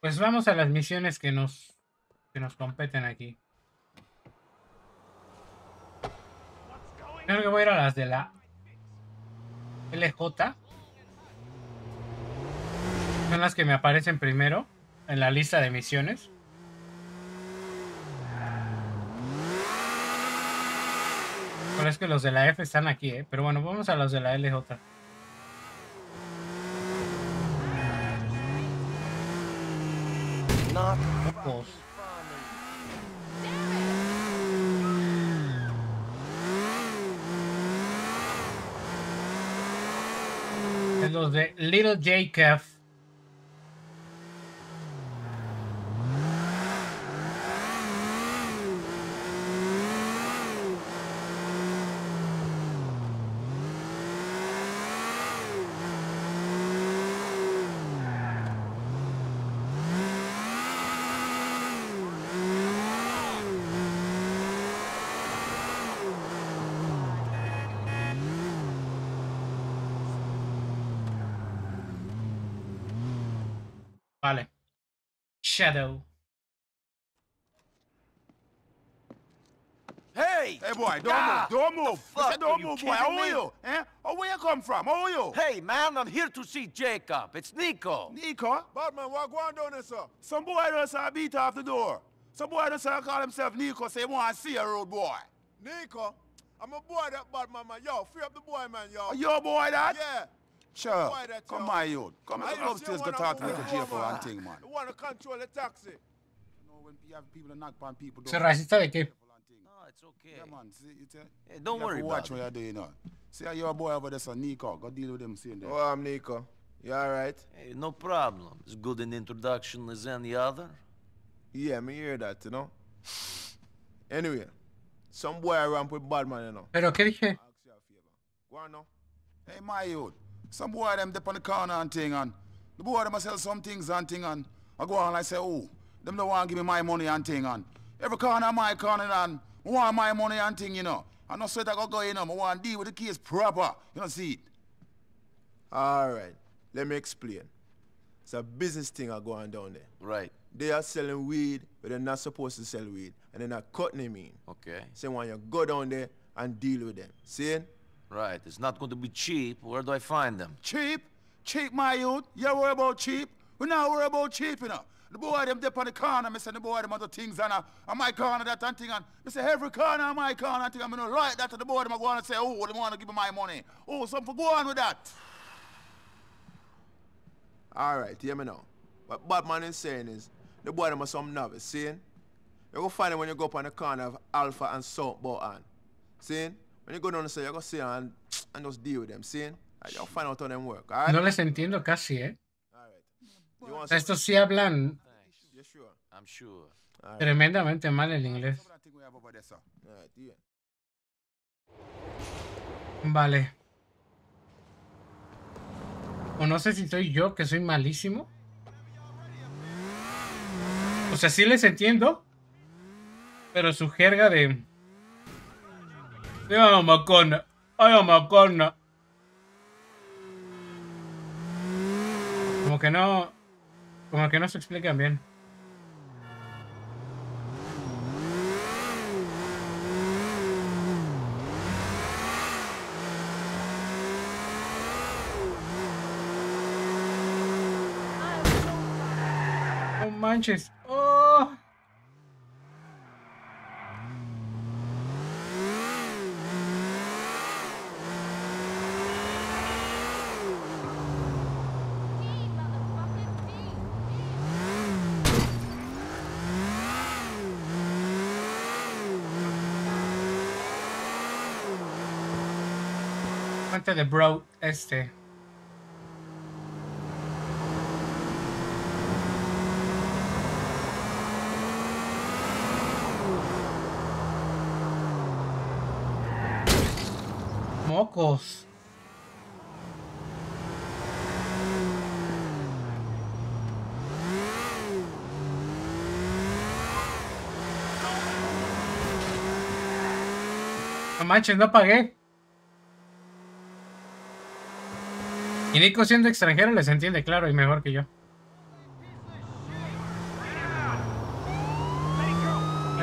Pues vamos a las misiones que nos, que nos competen aquí. Creo que voy a ir a las de la LJ. Son las que me aparecen primero en la lista de misiones. Pero es que los de la F están aquí, ¿eh? Pero bueno, vamos a los de la LJ. Pocos. Es los de Little Jacob. Shadow. Hey! Hey boy, don't Ah, move, don't move. fuck, I said don't are you move, boy. How are you? Eh? Oh, where you come from? How are you? Hey, man, I'm here to see Jacob. It's Nico. Nico? Batman, what going down there, sir? Some boy just uh, beat off the door. Some boy just uh, call himself Nico, say he want to see a road boy. Nico, I'm a boy that bad man, man. Yo, free up the boy, man, yo. Are you a boy that? Yeah. Sure. Boy that, Come yo. my youth. Come I here, just upstairs, see go one talk to of Nico them J for one thing, man. The want to control the taxi. You know, when you have people that knock on people, ¿Se racista de qué? No, it's okay. Yeah, man. See, it's a, Hey, don't you worry about watch what you're doing, you know. See how you're a boy over there, so Nico. Go deal with them, seeing there. Oh, I'm Nico. You alright? Hey, no problem. As good an introduction as any other. Yeah, me hear that, you know. Anyway, some boy ramp with bad man, you know. ¿Pero qué dije? Ask you a favor. Go on now. Hey, my youth. Some boy them dip on the corner and thing and the boy them sell some things and thing and I go on and I say, oh, them don't want to give me my money and thing and every corner my corner and I want my money and thing, you know. I no sweat I go go, you know. I want to deal with the case proper. You know, see it. Alright, let me explain. It's a business thing I go on down there. Right. They are selling weed, but they're not supposed to sell weed. And they're not cutting him in. Okay. So when you go down there and deal with them. See? Right. It's not going to be cheap. Where do I find them? Cheap? Cheap, my youth. You worry about cheap? We not worry about cheap, you know. The boy them dip on the corner, me say the boy them other things and uh, on my corner that and thing and me say every corner on my corner and thing and me no like that to the boy them I go on and say, oh, they want to give me my money. Oh, something go on with that. Alright, hear me now. What Batman is saying is, the boy them are some novice, see? You go find them when you go up on the corner of Alpha and South Bohan. See? When you go down the side, you go see and, and just deal with them, see? Right, you'll find out how them work, alright? No les entiendo casi, ¿eh? Alright. Estos sí hablan Thanks. You sure? I'm sure. Alright, tremendamente mal el inglés. Yeah. Vale. O no sé si soy yo que soy malísimo. O sea, sí les entiendo. Pero su jerga de. Ay, macona. Ay, macona. Como que no. Como que no se explican bien. Manches. Oh. Cuenta de bro este. Mocos. No manches, no pagué. Y Nico siendo extranjero les entiende claro y mejor que yo.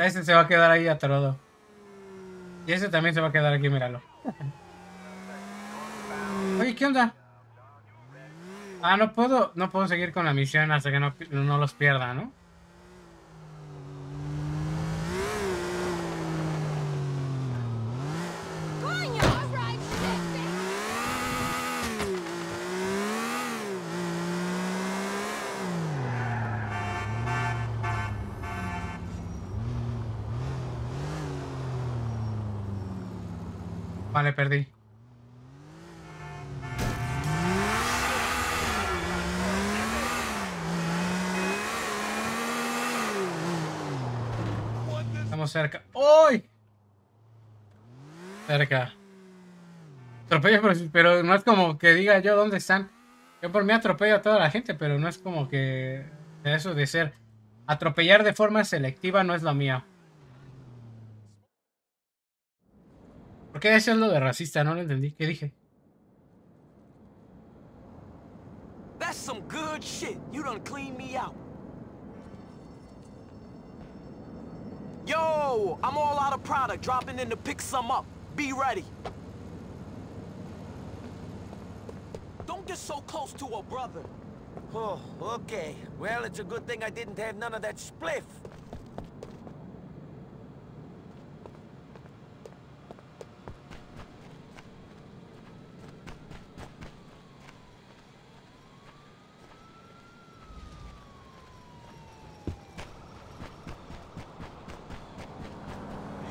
Ese se va a quedar ahí atorado. Y ese también se va a quedar aquí, míralo. Oye, ¿qué onda? Ah, no puedo, no puedo seguir con la misión hasta que no, no los pierda, ¿no? Vale, perdí. Estamos cerca. ¡Uy! Cerca. Atropello, pero, pero no es como que diga yo dónde están. Yo por mí atropello a toda la gente, pero no es como que eso de ser atropellar de forma selectiva no es lo mío. ¿Por qué eso es lo de racista? No lo entendí. ¿Qué dije? That's some good shit. You done clean me out. Yo, I'm all out of product. Dropping in to pick some up. Be ready. Don't get so close to a brother. Oh, okay. Well, it's a good thing I didn't have none of that spliff.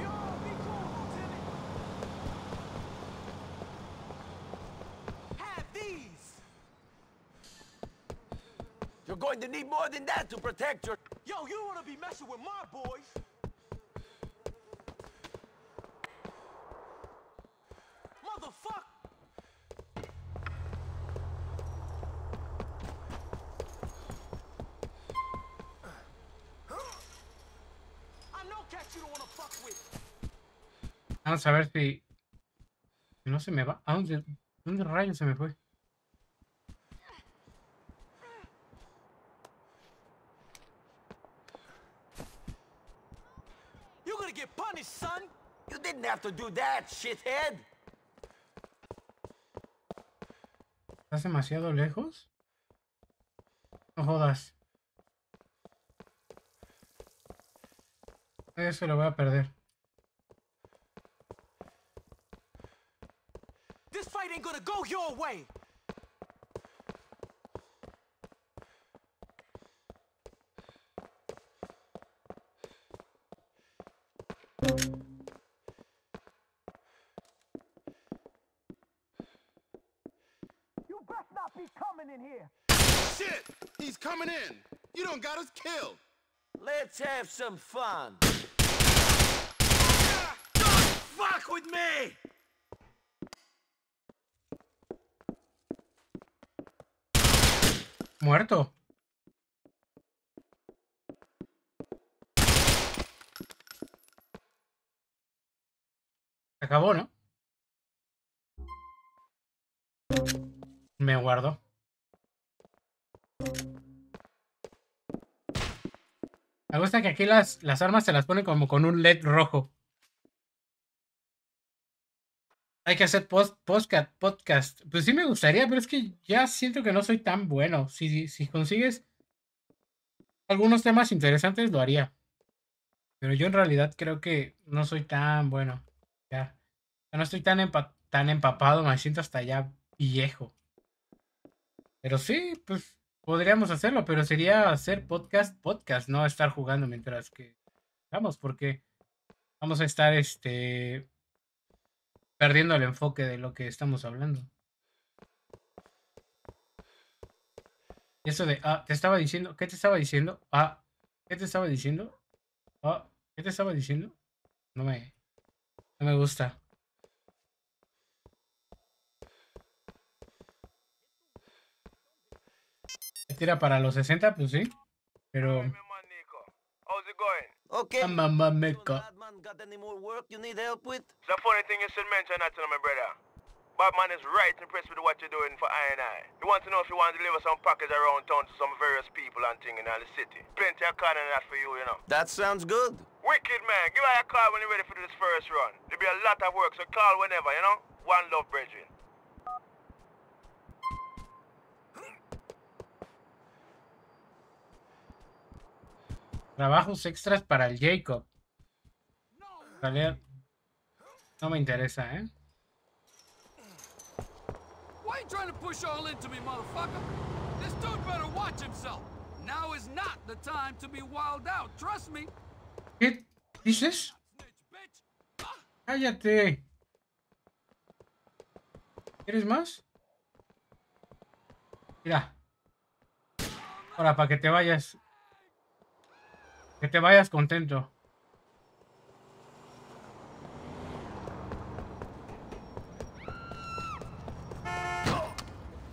Yo, be cool, Lieutenant. Have these. You're going to need more than that to protect your... Yo, you wanna be messing with my boys. Motherfucker. Vamos a ver si no se me va. ¿A dónde, dónde rayos se me fue? That, shithead. ¿Estás demasiado lejos? No jodas. Eso lo voy a perder. This fight ain't gonna go your way. Coming in here. Shit! He's coming in! You don't got us killed! Let's have some fun. Don't fuck with me! Muerto. Se acabó, ¿no? Que aquí las, las armas se las ponen como con un LED rojo. Hay que hacer post, podcast, podcast. Pues sí me gustaría, pero es que ya siento que no soy tan bueno. Si, si consigues algunos temas interesantes, lo haría. Pero yo en realidad creo que no soy tan bueno. Ya. Ya No estoy tan, empa- tan empapado, me siento hasta ya viejo. Pero sí, pues podríamos hacerlo, pero sería hacer podcast, podcast, no estar jugando mientras que vamos, porque vamos a estar este perdiendo el enfoque de lo que estamos hablando. Eso de, ah, te estaba diciendo, ¿qué te estaba diciendo? Ah, ¿qué te estaba diciendo? Ah, ¿qué te estaba diciendo? No me, no me gusta. Tira para los 60? Pues sí. Pero, How's it going? Okay. Ah, mamá You and meca. Bad got any more work you need help with? It's a funny thing you should mention that to my brother. Batman is right impressed with what you're doing for I and I. He wants to know if you want to deliver some package around town to some various people and things in the city. Plenty of kind of that for you, you know. That sounds good. Wicked man, give her a call when you're ready for this first run. There'll be a lot of work, so call whenever, you know? One love, brethren. Trabajos extras para el Jacob. En realidad, no me interesa, ¿eh? Why you trying to push all into me, motherfucker? This dude better watch himself. Now is not the time to be wild out. Trust me. ¿Qué dices? Cállate. ¿Quieres más? Mira. Ahora, para que te vayas. Que te vayas contento.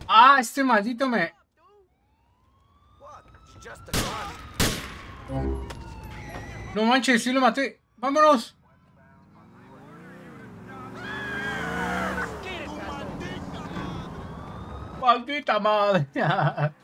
Ah, este maldito me. No manches, sí lo maté. ¡Vámonos! ¡Maldita madre!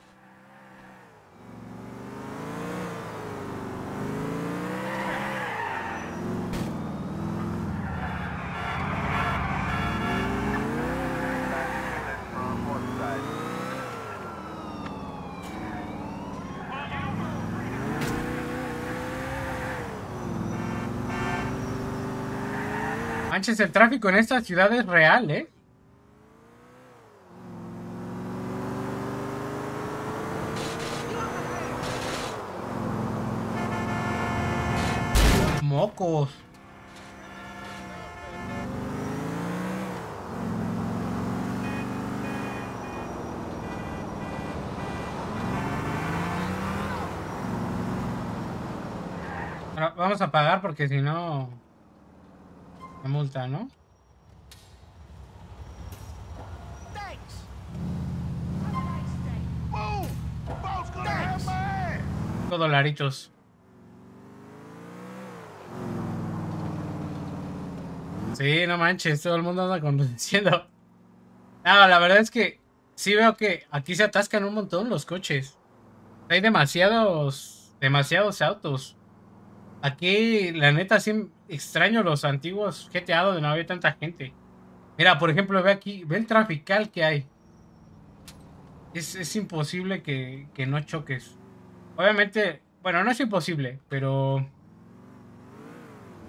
Manches, el tráfico en esta ciudad es real, ¿eh? Mocos. Vamos a pagar porque si no... Me multa, ¿no? Thanks. Cinco dolaritos. Sí, no manches, todo el mundo anda conduciendo. No, la verdad es que sí veo que aquí se atascan un montón los coches. Hay demasiados, demasiados autos. Aquí, la neta, sí extraño los antiguos GTA donde no había tanta gente. Mira, por ejemplo, ve aquí, ve el trafical que hay. Es, es imposible que, que no choques. Obviamente, bueno, no es imposible, pero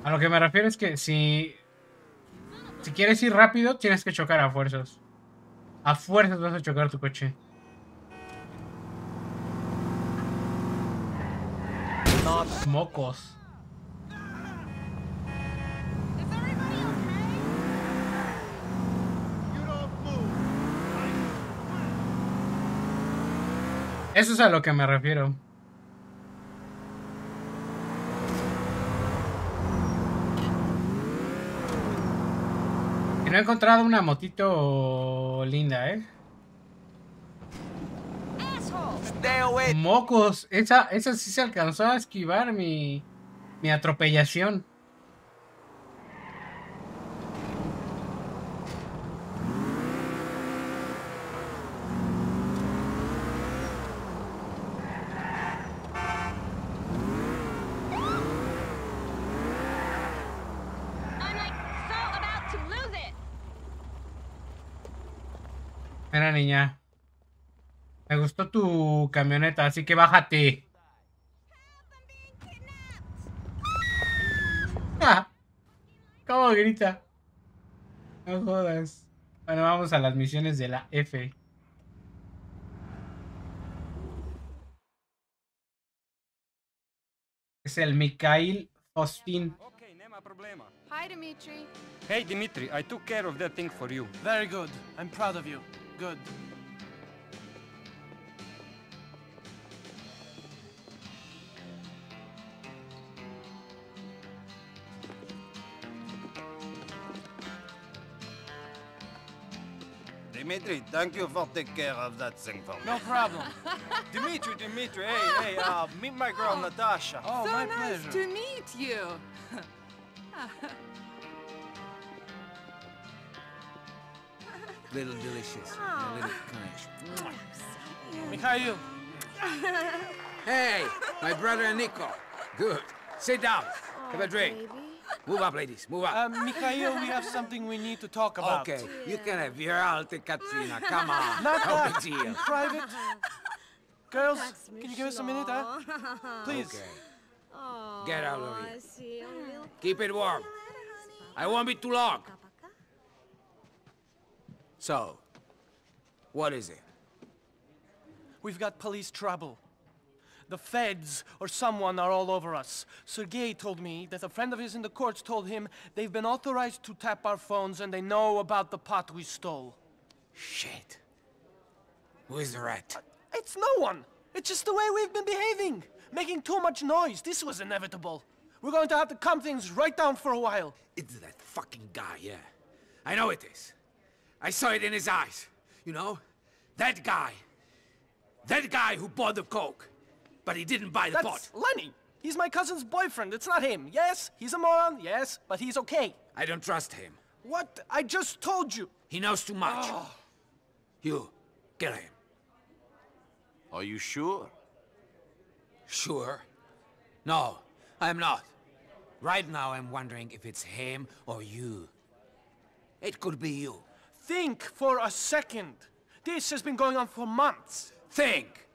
a lo que me refiero es que si si quieres ir rápido, tienes que chocar a fuerzas. A fuerzas vas a chocar tu coche. Mocos. Eso es a lo que me refiero. Y no he encontrado una motito linda, ¿eh? Mocos, esa, esa sí se alcanzó a esquivar mi, mi atropellación. Mira, niña. Me gustó tu camioneta, así que bájate. I'm being kidnapped. Ah, ¿Cómo grita? No jodas. Bueno, vamos a las misiones de la F. Es el Mikhail Fostin. Okay, nema problema. Hi, Dimitri. Hey Dimitri, I took care of that thing for you. Very good. I'm proud of you. Good. Dimitri, thank you for taking care of that thing for me. No problem. Dimitri, Dimitri, hey, hey, uh, meet my girl Natasha. Oh, so my nice pleasure. to meet you. Little delicious. A little kind. Mikhail, Hey, my brother Nico. Good. Sit down. Have a drink. Move up, ladies. Move up. uh, Mikhail, we have something we need to talk about. okay, you can have your alte Katrina. Come on. Not no that. big In deal. private. Girls, can you give us a minute, huh? Please. Okay. Get out of here. Keep it warm. I won't be too long. So, what is it? We've got police trouble. The feds or someone are all over us. Sergei told me that a friend of his in the courts told him they've been authorized to tap our phones and they know about the pot we stole. Shit. Who is the rat? It's no one. It's just the way we've been behaving. Making too much noise. This was inevitable. We're going to have to calm things right down for a while. It's that fucking guy, yeah. I know it is. I saw it in his eyes. You know? That guy. That guy who bought the coke. But he didn't buy the That's pot. Lenny. He's my cousin's boyfriend. It's not him. Yes, he's a moron. Yes, but he's okay. I don't trust him. What? I just told you. He knows too much. Oh. You, kill him. Are you sure? Sure? No, I'm not. Right now, I'm wondering if it's him or you. It could be you. Think for a second. This has been going on for months. Think!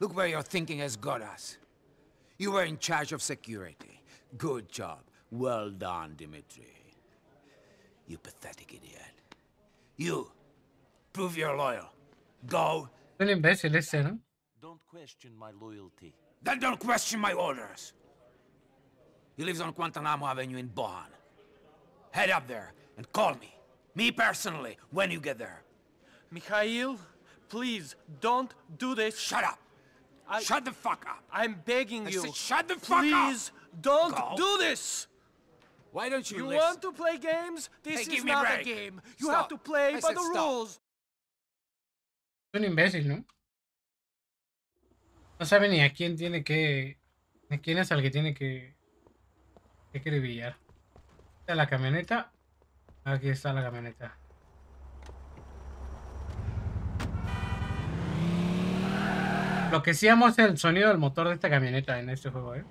Look where your thinking has got us. You were in charge of security. Good job. Well done, Dimitri. You pathetic idiot. You, prove you're loyal. Go, Un imbécil este, ¿no? Don't question my loyalty. then don't question my orders. He lives on Guantanamo Avenue in Bohan. Head up there and call me. Me personally, when you get there. Mikhail, please don't do this. Shut up! I- Shut the fuck up! I'm begging I you. said shut the fuck up! Please don't Go. do this. Why don't you, You listen? want to play games? This Hey, is give me a not a game. You Stop. have to play I by the stop. rules. Es un imbécil, ¿no? No sabe ni a quién tiene que. Ni quién es al que tiene que. que quiere billar. Está la camioneta. Aquí está la camioneta. Lo que sí amo es el sonido del motor de esta camioneta en este juego, ¿eh?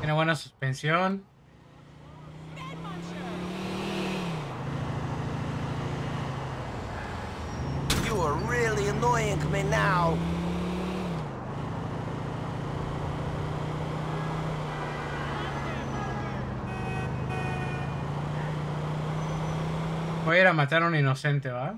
Tiene buena suspensión. You are really annoying me now. Ir a matar a un inocente, ¿va?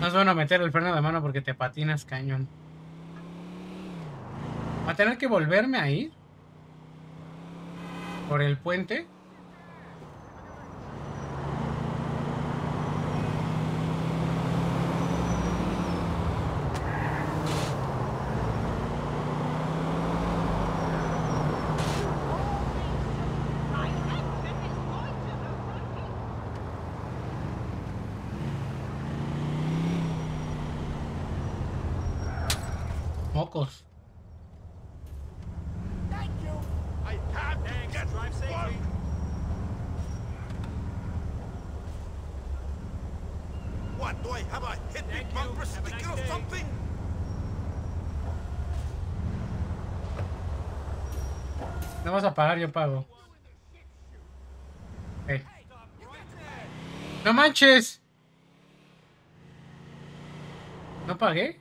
No es bueno meter el freno de mano porque te patinas cañón. Va a tener que volverme a ir por el puente. Mocos. What, do I have a hit bumper sticker or something? No vas a pagar, yo pago. Ey. ¡No manches! ¿No pagué?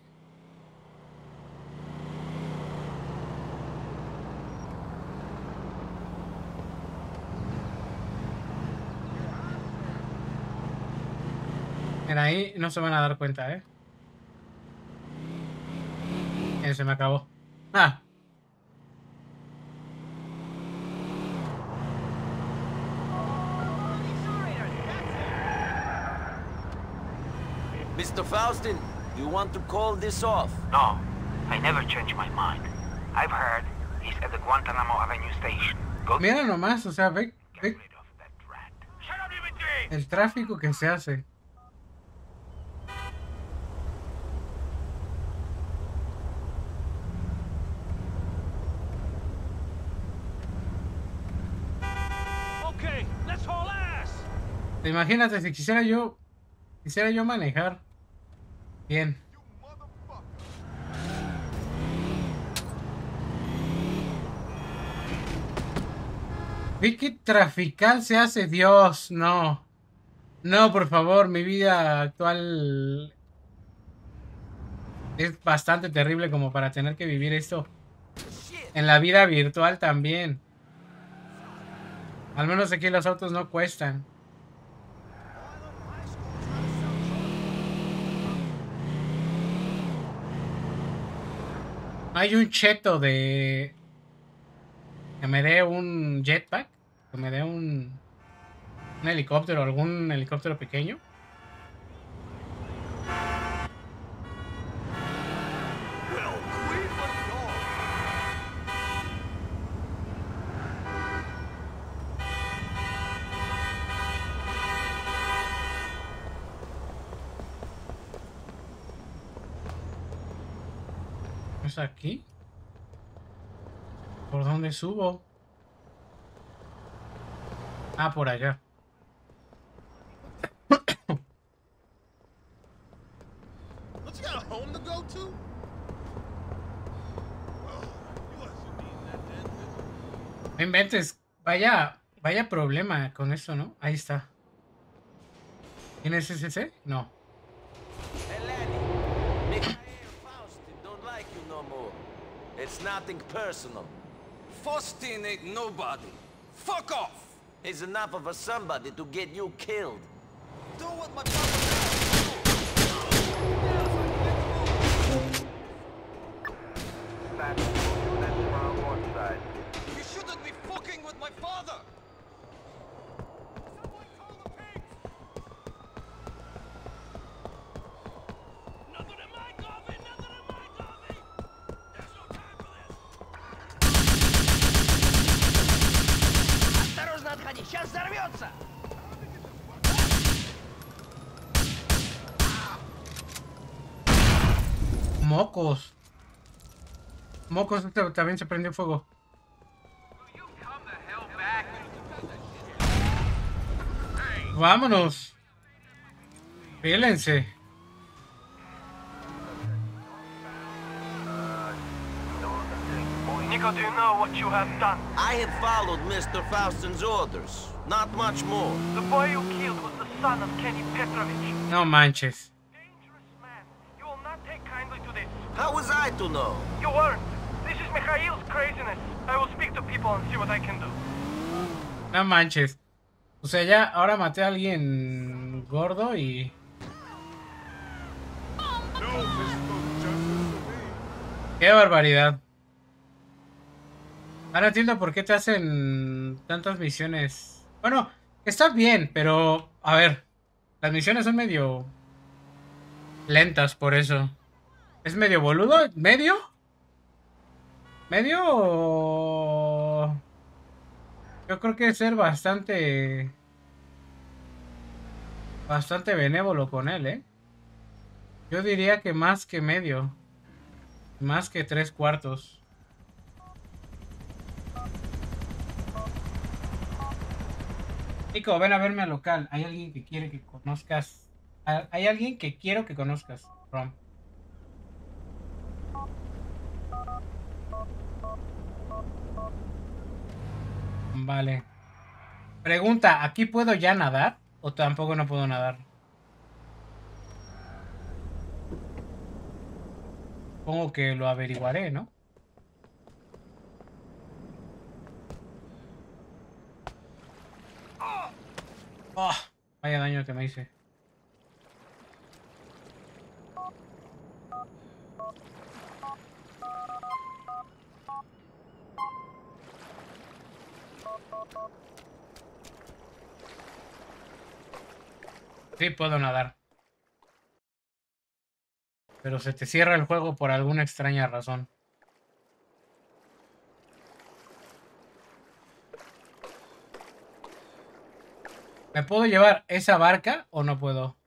Mira, ahí no se van a dar cuenta, ¿eh? Eh, se me acabó. Ah, Mr. Faustin, you want to call this off? No, I never change my mind. I've heard he's at the Guantanamo Avenue station. Mira nomás, o sea, ve, ve el tráfico que se hace. Imagínate si quisiera yo, quisiera yo manejar bien. Vi que trafical se hace, Dios, no. No, por favor, mi vida actual es bastante terrible como para tener que vivir esto en la vida virtual también. Al menos aquí los autos no cuestan. Hay un cheto de que me dé un jetpack, que me dé un un helicóptero, algún helicóptero pequeño. ¿Es aquí? ¿Por dónde subo? Ah, por allá. Inventes. Vaya, vaya problema con eso, ¿no? Ahí está. ¿Tienes ese? No. It's nothing personal. Faustin ain't nobody. Fuck off! He's enough of a somebody to get you killed. Do what my papa You shouldn't be fucking with my father! Mocos. Mocos, este también se prendió fuego. Vámonos. Pílense. Nico, do you know what you have done? I have followed Mr. Faustin's orders. Not much more. The boy you killed was the son of Kenny Petrovich. No manches. You will not take kindly to this. How was I to know? You weren't. This is Mikhail's craziness. I will speak to people and see what I can do. No manches. O sea, ya ahora maté a alguien gordo y... Qué barbaridad. Ahora entiendo por qué te hacen tantas misiones. Bueno, está bien, pero... A ver, las misiones son medio... Lentas por eso. ¿Es medio boludo? ¿Medio? ¿Medio? Yo creo que es ser bastante... Bastante benévolo con él, ¿eh? Yo diría que más que medio. Más que tres cuartos. Nico, ven a verme al local. Hay alguien que quiere que conozcas. Hay alguien que quiero que conozcas, Rom. Vale. Pregunta, ¿aquí puedo ya nadar? ¿O tampoco no puedo nadar? Supongo que lo averiguaré, ¿no? Oh, vaya daño que me hice. Sí, puedo nadar. Pero se te cierra el juego por alguna extraña razón. ¿Me puedo llevar esa barca o no puedo?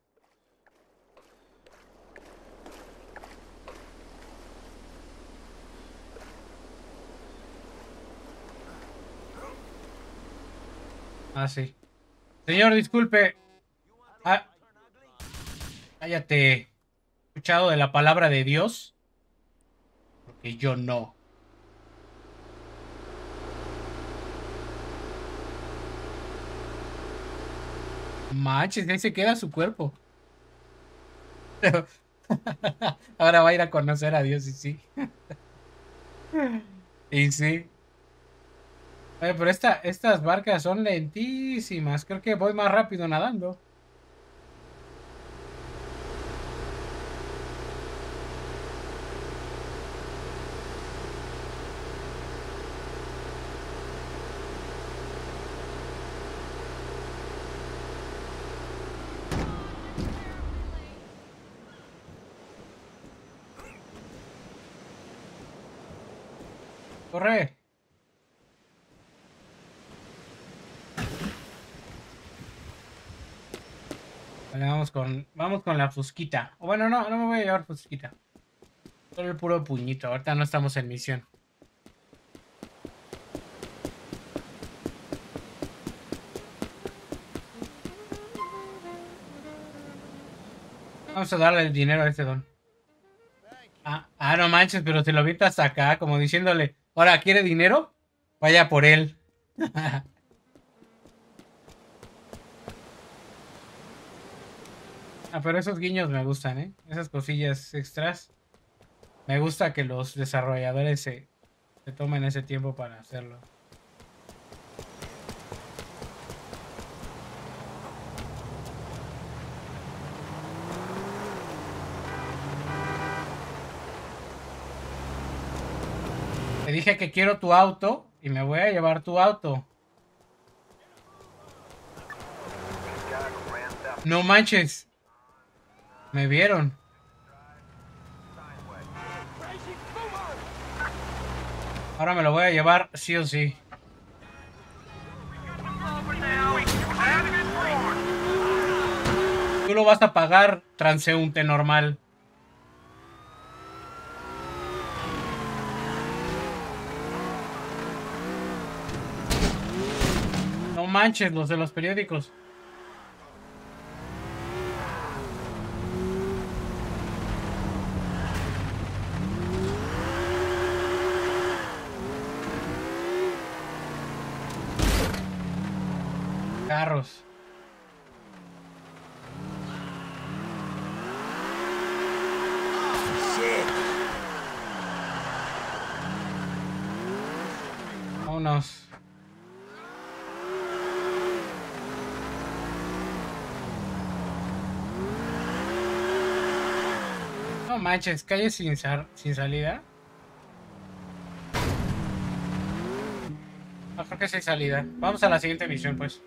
Ah, sí. Señor, disculpe. Ah, cállate. ¿Escuchado de la palabra de Dios? Porque yo no. Manches, ahí se queda su cuerpo. Ahora va a ir a conocer a Dios y sí. Y sí. Oye, pero esta, estas barcas son lentísimas. Creo que voy más rápido nadando. Corre. Vamos con, vamos con la fusquita. O bueno, no, no me voy a llevar fusquita. Solo el puro puñito. Ahorita no estamos en misión. Vamos a darle el dinero a este don. Ah, ah, no manches, pero se lo vi hasta acá, como diciéndole, ahora, ¿quiere dinero? Vaya por él. Ah, pero esos guiños me gustan, ¿eh? Esas cosillas extras. Me gusta que los desarrolladores se, se tomen ese tiempo para hacerlo. Te dije que quiero tu auto y me voy a llevar tu auto. No manches. Me vieron. Ahora me lo voy a llevar sí o sí. Tú lo vas a pagar, transeúnte normal. No manches, los de los periódicos. Carros. Vámonos. No manches, calle sin, sar- sin salida. No creo que hay salida. Vamos a la siguiente misión, pues.